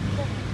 Yeah.